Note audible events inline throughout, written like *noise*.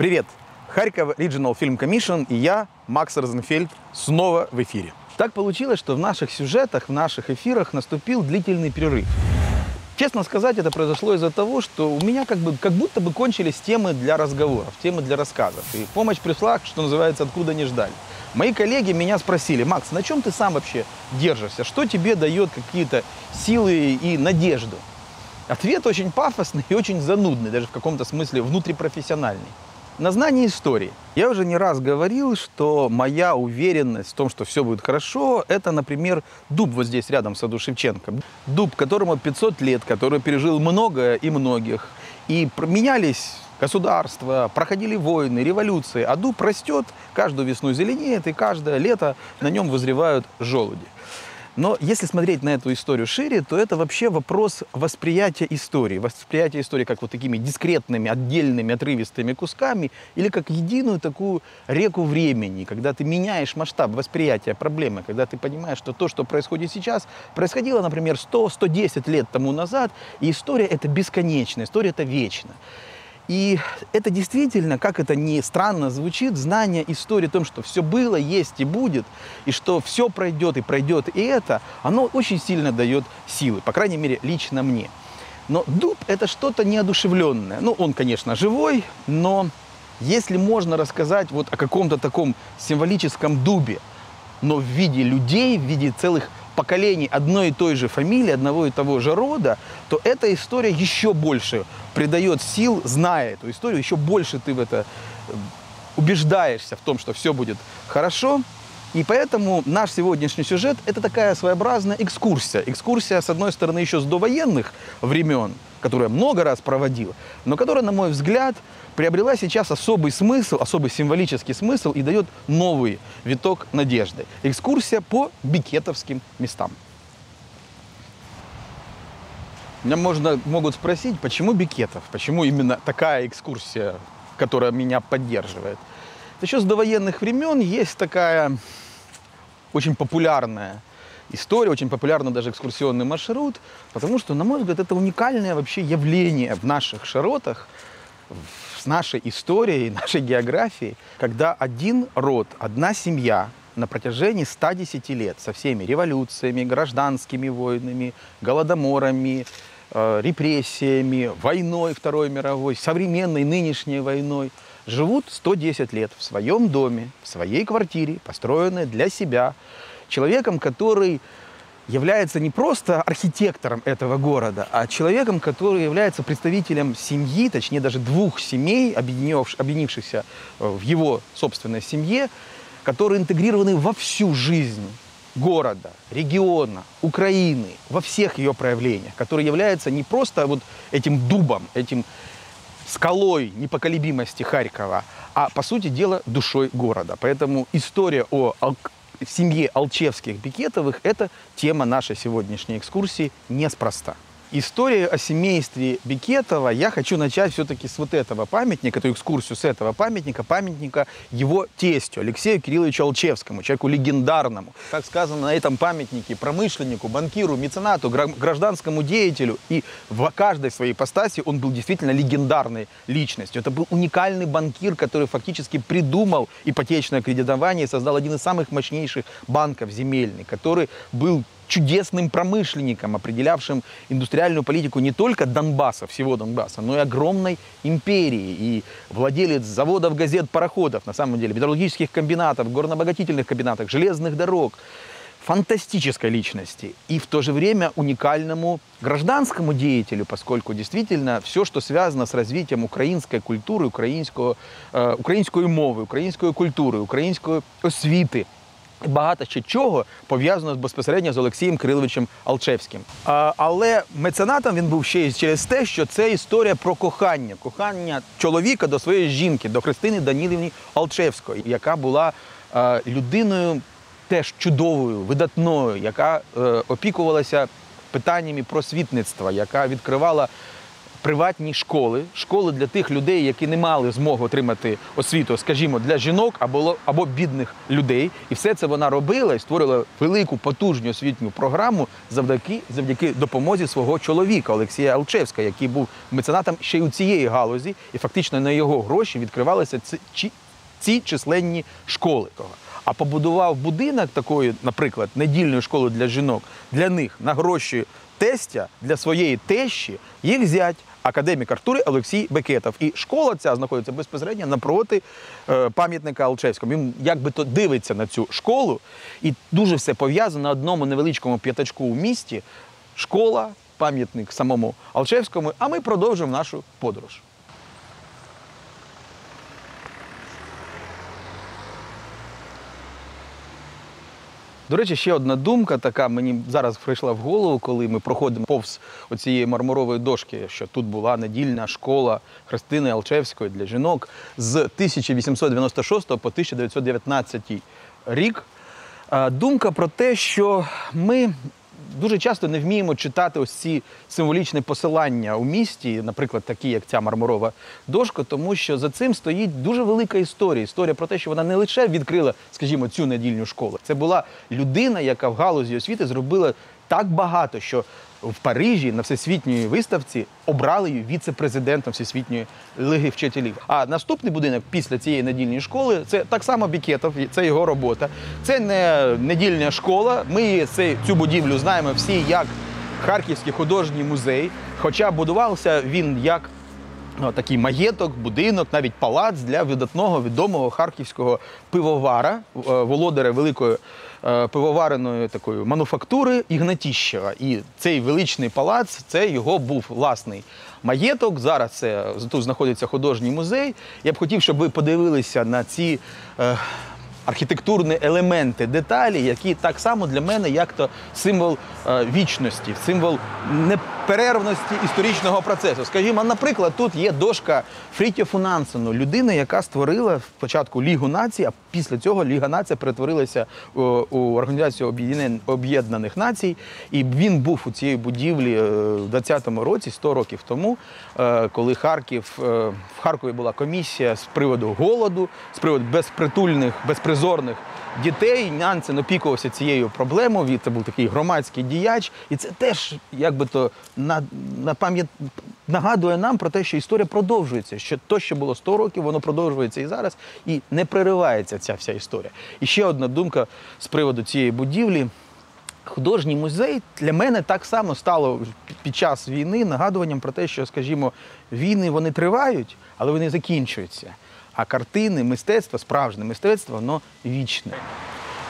Привет! Харьков Regional Film Commission и я, Макс Розенфельд, снова в эфире. Так получилось, что в наших сюжетах, в наших эфирах наступил длительный перерыв. Честно сказать, это произошло из-за того, что у меня как, бы, как будто бы кончились темы для разговоров, темы для рассказов. И помощь пришла, что называется, откуда не ждали. Мои коллеги меня спросили, Макс, на чем ты сам вообще держишься? Что тебе дает какие-то силы и надежду? Ответ очень пафосный и очень занудный, даже в каком-то смысле внутрипрофессиональный. На знании истории. Я уже не раз говорил, что моя уверенность в том, что все будет хорошо, это, например, дуб вот здесь рядом в саду Шевченко. Дуб, которому 500 лет, который пережил многое и многих. И менялись государства, проходили войны, революции, а дуб растет, каждую весну зеленеет, и каждое лето на нем вызревают желуди. Но если смотреть на эту историю шире, то это вообще вопрос восприятия истории. Восприятия истории как вот такими дискретными, отдельными, отрывистыми кусками или как единую такую реку времени, когда ты меняешь масштаб восприятия проблемы, когда ты понимаешь, что то, что происходит сейчас, происходило, например, 100-110 лет тому назад, и история это бесконечная, история это вечна. И это действительно, как это ни странно звучит, знание истории о том, что все было, есть и будет, и что все пройдет и пройдет, и это, оно очень сильно дает силы, по крайней мере, лично мне. Но дуб – это что-то неодушевленное. Ну, он, конечно, живой, но если можно рассказать вот о каком-то таком символическом дубе, но в виде людей, в виде целых поколений одной и той же фамилии, одного и того же рода, то эта история еще больше придает сил, зная эту историю, еще больше ты в это э, убеждаешься в том, что все будет хорошо. И поэтому наш сегодняшний сюжет – это такая своеобразная экскурсия. Экскурсия, с одной стороны, еще с довоенных времен, которую я много раз проводил, но которая, на мой взгляд, приобрела сейчас особый смысл, особый символический смысл и дает новый виток надежды. Экскурсия по бикетовским местам. Меня можно, могут спросить, почему Бикетов, почему именно такая экскурсия, которая меня поддерживает. Еще с довоенных времен есть такая очень популярная история, очень популярный даже экскурсионный маршрут, потому что, на мой взгляд, это уникальное вообще явление в наших широтах, с нашей историей, *laughs* нашей географией, когда один род, одна семья на протяжении 110 лет со всеми революциями, гражданскими войнами, голодоморами, э, репрессиями, войной Второй мировой, современной нынешней войной, живут 110 лет в своем доме, в своей квартире, построенной для себя, человеком, который является не просто архитектором этого города, а человеком, который является представителем семьи, точнее даже двух семей, объединившихся э, в его собственной семье, которые интегрированы во всю жизнь города, региона, Украины, во всех ее проявлениях, который является не просто вот этим дубом, этим скалой непоколебимости Харькова, а по сути дела душой города. Поэтому история о в семье Алчевских Бикетовых это тема нашей сегодняшней экскурсии неспроста. История о семействе Бикетова я хочу начать все-таки с вот этого памятника, эту экскурсию с этого памятника, памятника его тестю Алексею Кирилловичу Алчевскому, человеку легендарному. Как сказано на этом памятнике, промышленнику, банкиру, меценату, гражданскому деятелю. И в каждой своей ипостаси он был действительно легендарной личностью. Это был уникальный банкир, который фактически придумал ипотечное кредитование и создал один из самых мощнейших банков земельных, который был чудесным промышленником, определявшим индустриальную политику не только Донбасса, всего Донбасса, но и огромной империи. И владелец заводов, газет, пароходов, на самом деле, металлургических комбинатов, горнобогатительных комбинатов, железных дорог, фантастической личности и в то же время уникальному гражданскому деятелю, поскольку действительно все, что связано с развитием украинской культуры, украинского, э, украинской мовы, украинской культуры, украинской освіти, Багато ще чого пов'язано безпосередньо з Олексієм Кириловичем Алчевським. А, але меценатом він був ще й через те, що це історія про кохання, кохання чоловіка до своєї жінки, до Христини Данілівні Алчевської, яка була а, людиною теж чудовою, видатною, яка а, опікувалася питаннями просвітництва, яка відкривала приватні школи, школи для тих людей, які не мали змоги отримати освіту, скажімо, для жінок або, або бідних людей. І все це вона робила і створила велику потужну освітню програму завдяки завдяки допомозі свого чоловіка Олексія Алчевська, який був меценатом ще й у цієї галузі, і фактично на його гроші відкривалися ці, ці, численні школи. А побудував будинок такої, наприклад, недільної школи для жінок для них на гроші тестя для своєї тещі їх зять академік Артури Олексій Бекетов. І школа ця знаходиться безпосередньо напроти е, пам'ятника Алчевського. Він якби то дивиться на цю школу, і дуже все пов'язано на одному невеличкому п'ятачку у місті. Школа, пам'ятник самому Алчевському. А ми продовжимо нашу подорож. До речі, ще одна думка така мені зараз прийшла в голову, коли ми проходимо повз оцієї мармурової дошки, що тут була недільна школа Христини Алчевської для жінок з 1896 по 1919 рік. Думка про те, що ми дуже часто не вміємо читати ось ці символічні посилання у місті, наприклад, такі, як ця мармурова дошка, тому що за цим стоїть дуже велика історія. Історія про те, що вона не лише відкрила, скажімо, цю недільну школу. Це була людина, яка в галузі освіти зробила так багато, що в Парижі на всесвітньої виставці обрали її віце-президентом Всесвітньої лиги вчителів. А наступний будинок після цієї недільної школи це так само Бікетов, це його робота. Це не недільна школа. Ми цю будівлю знаємо всі як Харківський художній музей. Хоча будувався він як такий маєток, будинок, навіть палац для видатного відомого харківського пивовара, е, володаря великої пивовареної такої мануфактури Ігнатіщева. І цей величний палац це його був власний маєток. Зараз це тут знаходиться художній музей. Я б хотів, щоб ви подивилися на ці. Е, архітектурні елементи, деталі, які так само для мене, як то символ е, вічності, символ неперервності історичного процесу. Скажімо, наприклад, тут є дошка Фрітьофу Нансену, людина, яка створила спочатку Лігу націй, а після цього Ліга націй перетворилася у, у Організацію Об'єднаних Націй. І він був у цій будівлі е, в 20-му році, 100 років тому, е, коли Харків е, в Харкові була комісія з приводу голоду, з приводу безпритульних, безпризорних дітей. Нянцин опікувався цією проблемою. Це був такий громадський діяч, і це теж якби то на, на пам'ять нагадує нам про те, що історія продовжується. Що то, що було 100 років, воно продовжується і зараз, і не переривається ця вся історія. І ще одна думка з приводу цієї будівлі. Художній музей для мене так само стало під час війни нагадуванням про те, що, скажімо, війни вони тривають, але вони закінчуються. А картини, мистецтво, справжнє мистецтво, воно вічне.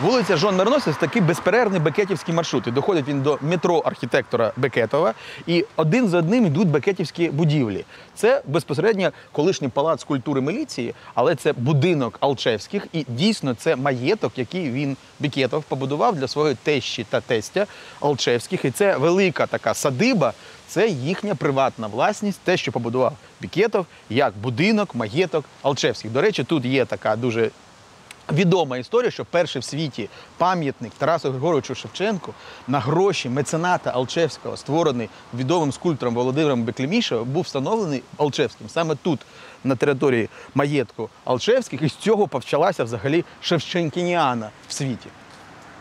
Вулиця Жон Мерносець такий безперервний бекетівський маршрут. І Доходить він до метро архітектора Бекетова, і один за одним йдуть бекетівські будівлі. Це безпосередньо колишній палац культури міліції, але це будинок Алчевських, і дійсно це маєток, який він Бекетов побудував для своєї тещі та тестя Алчевських. І це велика така садиба. Це їхня приватна власність, те, що побудував Бікетов, як будинок, маєток Алчевських. До речі, тут є така дуже Відома історія, що перший в світі пам'ятник Тарасу Григоровичу Шевченку на гроші мецената Алчевського, створений відомим скульптором Володимиром Беклемішевим, був встановлений Алчевським саме тут, на території маєтку Алчевських, і з цього почалася взагалі Шевченкініана в світі.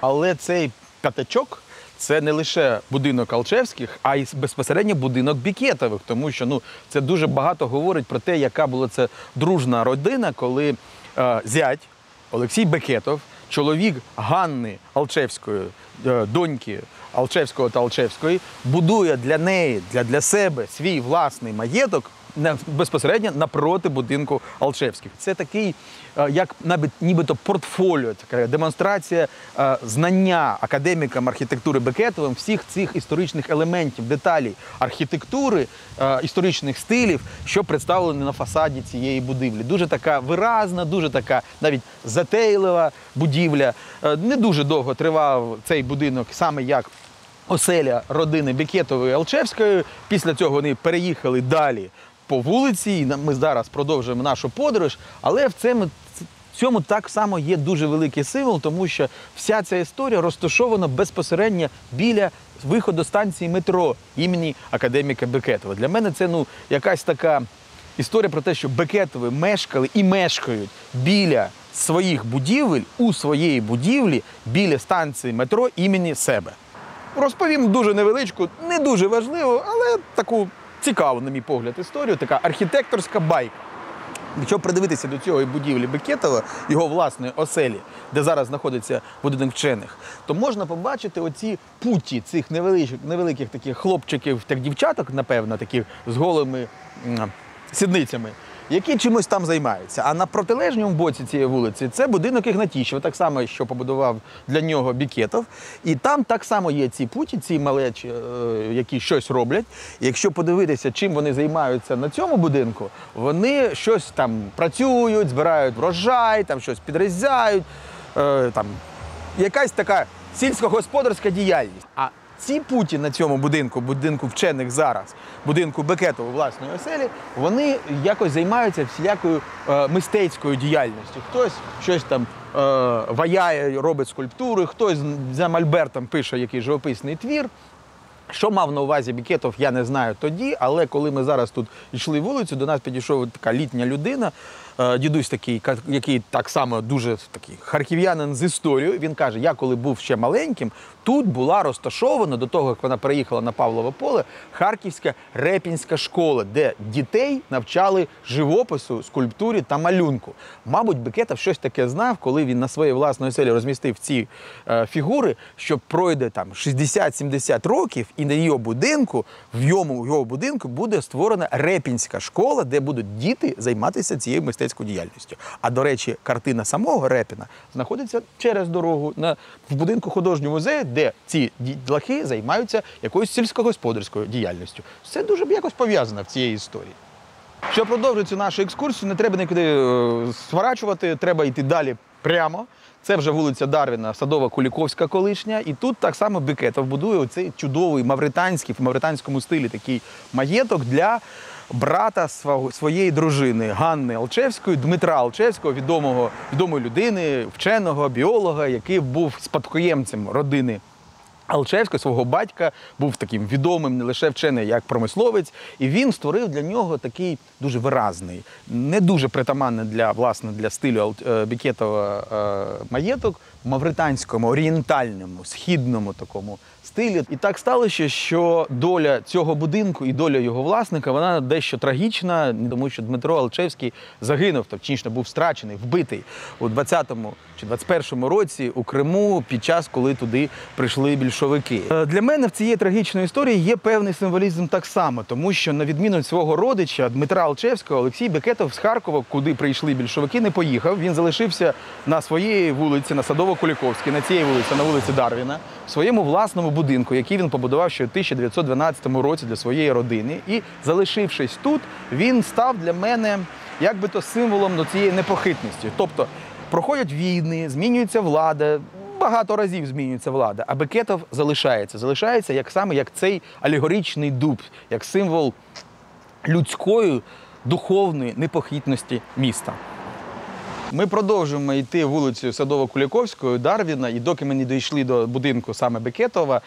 Але цей п'ятачок це не лише будинок Алчевських, а й безпосередньо будинок Бікетових, тому що ну, це дуже багато говорить про те, яка була це дружна родина, коли е, зять. Олексій Бекетов, чоловік Ганни Алчевської, е, доньки Алчевського та Алчевської, будує для неї, для, для себе свій власний маєток безпосередньо напроти будинку Алчевських. Це такий, е, як навіть нібито портфоліо, така демонстрація е, знання академікам архітектури Бекетовим всіх цих історичних елементів, деталей архітектури, е, історичних стилів, що представлені на фасаді цієї будівлі. Дуже така виразна, дуже така навіть затейлива будівля. Не дуже довго тривав цей будинок, саме як. Оселя родини Бекетової Алчевської. Після цього вони переїхали далі по вулиці. і Ми зараз продовжуємо нашу подорож, але в цьому цьому так само є дуже великий символ, тому що вся ця історія розташована безпосередньо біля виходу станції метро імені академіка Бекетова. Для мене це ну якась така історія про те, що Бекетови мешкали і мешкають біля своїх будівель у своєї будівлі біля станції метро імені себе. Розповім дуже невеличку, не дуже важливу, але таку цікаву, на мій погляд, історію, така архітекторська байка. Якщо придивитися до цього будівлі Бекетова, його власної оселі, де зараз знаходиться будинок вчених, то можна побачити оці путі цих невеликих, невеликих таких хлопчиків, так дівчаток, напевно, таких з голими сідницями, які чимось там займаються. А на протилежному боці цієї вулиці це будинок Ігнатіщева, так само, що побудував для нього Бікетов. І там так само є ці путі, ці малечі, е, які щось роблять. І якщо подивитися, чим вони займаються на цьому будинку, вони щось там працюють, збирають врожай, там щось підрізають. Е, там якась така сільськогосподарська діяльність. А ці путі на цьому будинку, будинку вчених зараз, будинку Бекетову власної оселі, вони якось займаються всілякою е, мистецькою діяльністю. Хтось щось там е, ваяє, робить скульптури, хтось за Мольбертом пише якийсь живописний твір. Що мав на увазі Бікетов, я не знаю тоді, але коли ми зараз тут йшли вулицю, до нас підійшов така літня людина, дідусь такий, який так само дуже такий харків'янин з історією. Він каже: я коли був ще маленьким, тут була розташована до того, як вона переїхала на Павлове поле, Харківська репінська школа, де дітей навчали живопису, скульптурі та малюнку. Мабуть, Бекетов щось таке знав, коли він на своїй власної селі розмістив ці е, фігури, що пройде там 60-70 років, і на його будинку, в йому його будинку буде створена репінська школа, де будуть діти займатися цією мистецькою діяльністю. А до речі, картина самого Репіна знаходиться через дорогу на в будинку художнього музею, де ці дітлахи займаються якоюсь сільськогосподарською діяльністю. Все дуже якось пов'язано в цієї історії. Щоб продовжити нашу екскурсію, не треба нікуди е, сворачувати, треба йти далі прямо. Це вже вулиця Дарвіна, Садова Куліковська колишня. І тут так само Бекетов будує оцей чудовий мавританський, в мавританському стилі такий маєток для брата своєї дружини Ганни Алчевської, Дмитра Алчевського, відомого, відомої людини, вченого, біолога, який був спадкоємцем родини Алчевського, свого батька, був таким відомим не лише вчений, як промисловець, і він створив для нього такий дуже виразний, не дуже притаманний для власне для стилю е, Бікетова е, маєток, мавританському, орієнтальному, східному такому стилі. І так сталося, що доля цього будинку і доля його власника вона дещо трагічна, тому що Дмитро Алчевський загинув, точніше був страчений, вбитий у 20-му чи 21-му році у Криму під час, коли туди прийшли більшовики. Е, Для мене в цієї трагічної історії є певний символізм так само, тому що на відміну від свого родича Дмитра Алчевського, Олексій Бекетов з Харкова, куди прийшли більшовики, не поїхав. Він залишився на своїй вулиці, на Садово-Куліковській, на цій вулиці, на вулиці Дарвіна, в своєму власному будинку, який він побудував ще у 1912 році для своєї родини. І залишившись тут, він став для мене як би то символом ну, цієї непохитності. Тобто проходять війни, змінюється влада. Багато разів змінюється влада, а Бекетов залишається. Залишається як саме як цей алегоричний дуб, як символ людської духовної непохитності міста. Ми продовжуємо йти вулицею Садово-Куліковською, Дарвіна, і доки ми не дійшли до будинку саме Бекетова.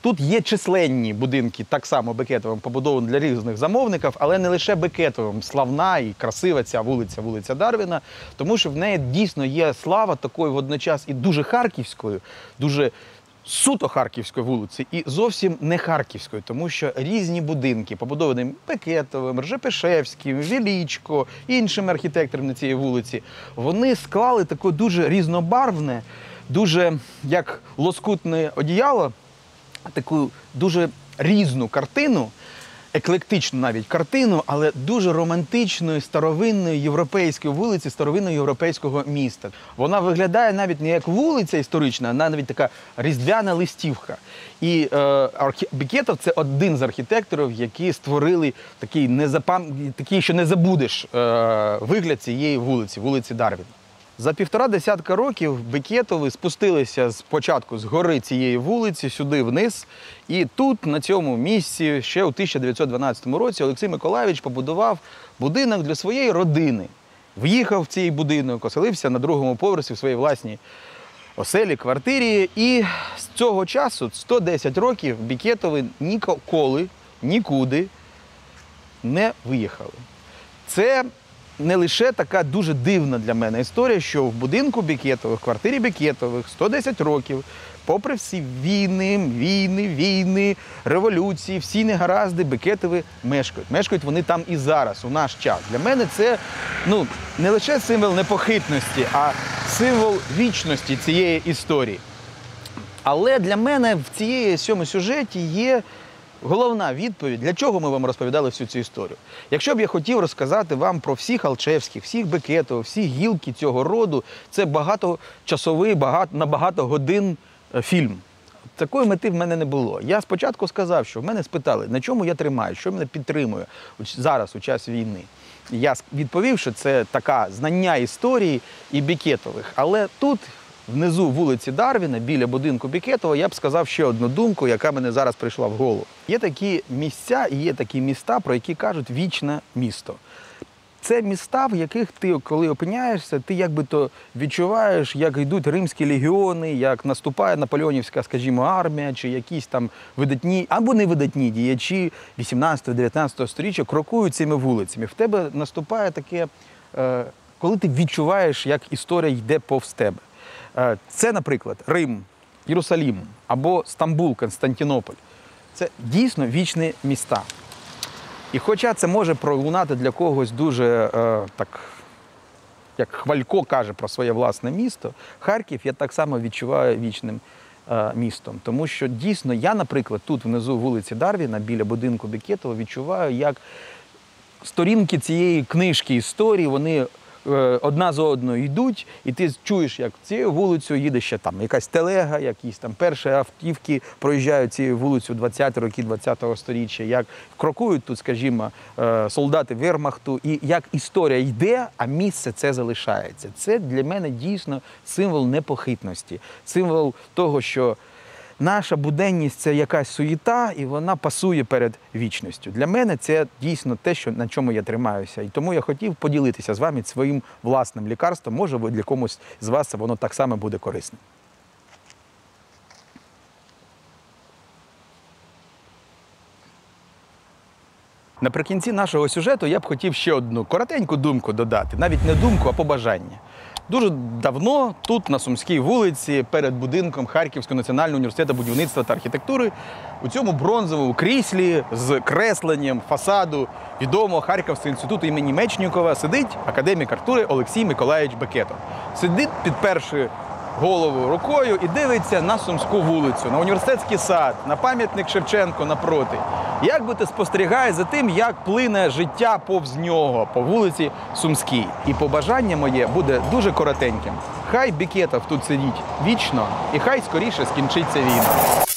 Тут є численні будинки, так само Бекетовим, побудовані для різних замовників, але не лише Бекетовим. Славна і красива ця вулиця, вулиця Дарвіна, тому що в неї дійсно є слава такою водночас і дуже харківською, дуже суто харківської вулиці і зовсім не харківської, тому що різні будинки, побудовані Пекетовим, Ржепешевським, Вілічко, іншими архітекторами на цій вулиці, вони склали таке дуже різнобарвне, дуже як лоскутне одіяло, таку дуже різну картину, еклектичну навіть картину, але дуже романтичної старовинної європейської вулиці, старовинного європейського міста. Вона виглядає навіть не як вулиця історична, а навіть така різдвяна листівка. І е, архі... Бікетов це один з архітекторів, які створили такий незапам... такий, що не забудеш е, вигляд цієї вулиці, вулиці Дарвіна. За півтора десятка років Бекетови спустилися спочатку з гори цієї вулиці сюди вниз. І тут, на цьому місці, ще у 1912 році Олексій Миколаївич побудував будинок для своєї родини, в'їхав в цей будинок, оселився на другому поверсі в своїй власній оселі, квартирі. І з цього часу, 110 років, Бікетови ніколи, нікуди не виїхали. Це не лише така дуже дивна для мене історія, що в будинку Бікетових, в квартирі Бікетових 110 років, попри всі війни, війни, війни, революції, всі негаразди, Бікетови мешкають. Мешкають вони там і зараз, у наш час. Для мене це ну, не лише символ непохитності, а символ вічності цієї історії. Але для мене в цієї цьому сюжеті є головна відповідь, для чого ми вам розповідали всю цю історію. Якщо б я хотів розказати вам про всіх Алчевських, всіх Бекетових, всі гілки цього роду, це багаточасовий, багато, на багато годин е, фільм. Такої мети в мене не було. Я спочатку сказав, що в мене спитали, на чому я тримаю, що мене підтримує зараз, у час війни. Я відповів, що це така знання історії і Бікетових. Але тут, внизу вулиці Дарвіна, біля будинку Бікетова, я б сказав ще одну думку, яка мене зараз прийшла в голову. Є такі місця і є такі міста, про які кажуть вічне місто. Це міста, в яких ти, коли опиняєшся, ти якби то відчуваєш, як йдуть римські легіони, як наступає наполеонівська, скажімо, армія, чи якісь там видатні або невидатні діячі 18-19 століття крокують цими вулицями. В тебе наступає таке, е, коли ти відчуваєш, як історія йде повз тебе. Е, Це, наприклад, Рим, Єрусалім або Стамбул, Константинополь. Це дійсно вічні міста. І хоча це може пролунати для когось дуже е, так, як Хвалько каже про своє власне місто, Харків я так само відчуваю вічним е, містом. Тому що дійсно я, наприклад, тут внизу вулиці Дарвіна, біля будинку Бекетова, відчуваю, як сторінки цієї книжки історії, вони одна за одною йдуть, і ти чуєш, як цією вулицею їде ще там якась телега, якісь там перші автівки проїжджають цією вулицею 20 роки 20-го сторіччя, як крокують тут, скажімо, е, солдати Вермахту, і як історія йде, а місце це залишається. Це для мене дійсно символ непохитності, символ того, що наша буденність це якась суєта, і вона пасує перед вічністю. Для мене це дійсно те, що на чому я тримаюся. І тому я хотів поділитися з вами своїм власним лікарством. Може, ви для комусь з вас воно так само буде корисним. Наприкінці нашого сюжету я б хотів ще одну коротеньку думку додати, навіть не думку, а побажання. Дуже давно тут, на Сумській вулиці, перед будинком Харківського національного університету будівництва та архітектури, у цьому бронзовому кріслі з кресленням фасаду відомого Харківського інституту імені Мечнікова сидить академік Артури Олексій Миколаївич Бекетов. Сидить, підперши голову рукою і дивиться на Сумську вулицю, на університетський сад, на пам'ятник Шевченко напроти. Як би ти спостерігає за тим, як плине життя повз нього по вулиці Сумській. І побажання моє буде дуже коротеньким. Хай Бікетов тут сидіть вічно, і хай скоріше скінчиться війна.